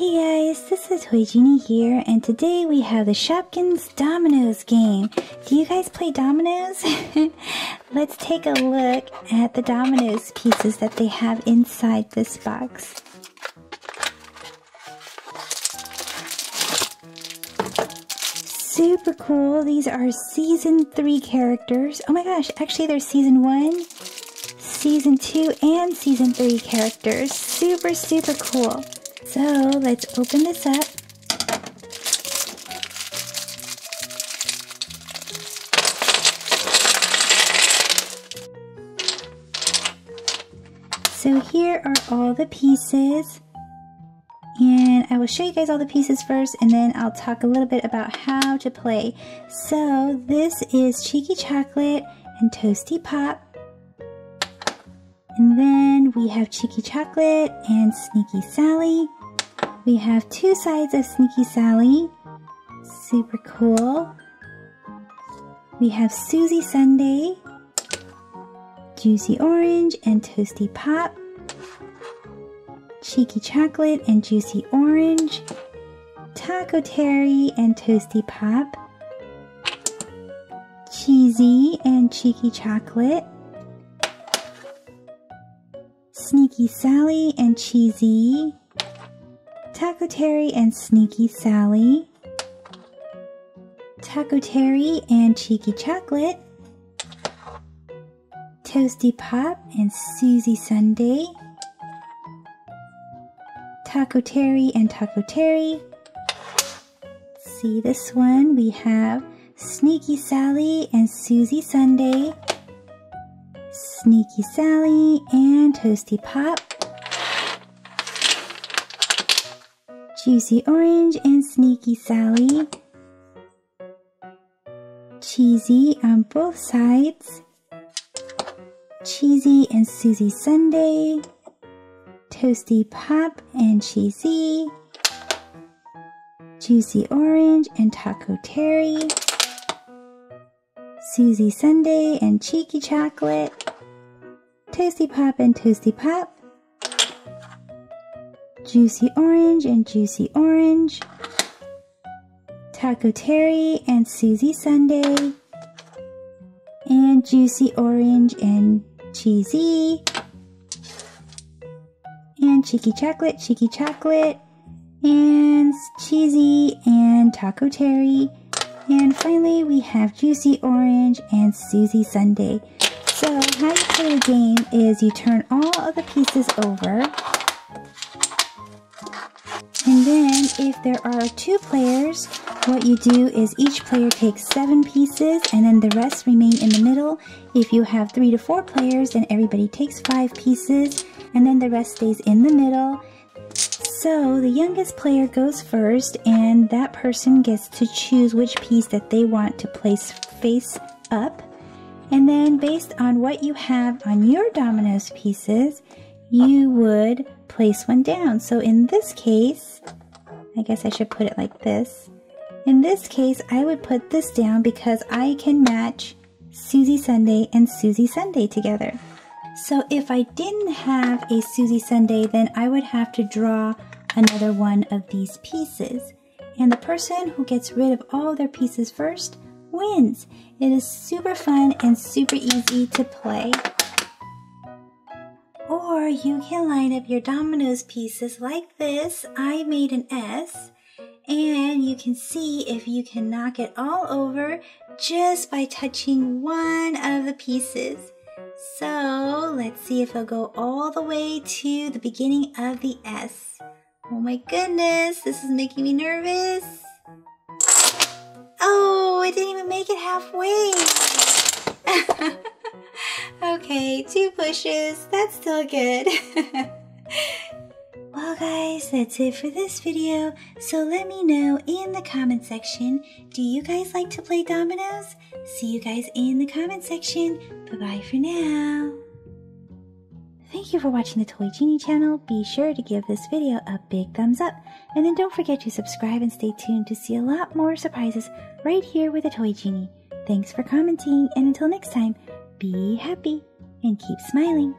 Hey guys, this is Genie here, and today we have the Shopkins Dominoes game. Do you guys play dominoes? Let's take a look at the dominoes pieces that they have inside this box. Super cool. These are season 3 characters. Oh my gosh, actually they're season 1, season 2, and season 3 characters. Super, super cool. So let's open this up. So here are all the pieces. And I will show you guys all the pieces first and then I'll talk a little bit about how to play. So this is Cheeky Chocolate and Toasty Pop. And then we have Cheeky Chocolate and Sneaky Sally. We have two sides of Sneaky Sally. Super cool. We have Suzie Sundae, Juicy Orange and Toasty Pop, Cheeky Chocolate and Juicy Orange, Taco Terrie and Toasty Pop, Cheesy and Cheeky Chocolate, Sneaky Sally and Cheesy, Taco Terrie and Sneaky Sally, Taco Terrie and Cheeky Chocolate, Toasty Pop and Suzie Sundae, Taco Terrie and Taco Terrie. See this one, we have Sneaky Sally and Suzie Sundae, Sneaky Sally and Toasty Pop, Juicy Orange and Sneaky Sally. Cheesy on both sides. Cheesy and Suzie Sundae. Toasty Pop and Cheesy. Juicy Orange and Taco Terrie. Suzie Sundae and Cheeky Chocolate. Toasty Pop and Toasty Pop. Juicy Orange and Juicy Orange, Taco Terrie and Suzie Sundae, and Juicy Orange and Cheesy, and Cheeky Chocolate, Cheeky Chocolate, and Cheesy and Taco Terrie, and finally we have Juicy Orange and Suzie Sundae. So how you play the game is you turn all of the pieces over and then if there are two players, what you do is each player takes seven pieces and then the rest remain in the middle. If you have three to four players, then everybody takes five pieces and then the rest stays in the middle. So the youngest player goes first and that person gets to choose which piece that they want to place face up. And then based on what you have on your dominoes pieces, you would place one down. So in this case, I guess I should put it like this. In this case, I would put this down because I can match Suzie Sundae and Suzie Sundae together. So if I didn't have a Suzie Sundae, then I would have to draw another one of these pieces. And the person who gets rid of all their pieces first wins. It is super fun and super easy to play. Or you can line up your dominoes pieces like this. I made an S. And you can see if you can knock it all over just by touching one of the pieces. So let's see if it'll go all the way to the beginning of the S. Oh my goodness, this is making me nervous. Oh, I didn't even make it halfway. okay, two pushes. That's still good. well, guys, that's it for this video. So let me know in the comment section, do you guys like to play dominoes? See you guys in the comment section. Bye-bye for now. Thank you for watching the Toy Genie channel. Be sure to give this video a big thumbs up. And then don't forget to subscribe and stay tuned to see a lot more surprises right here with the Toy Genie. Thanks for commenting, and until next time, be happy and keep smiling.